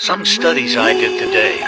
Some studies I did today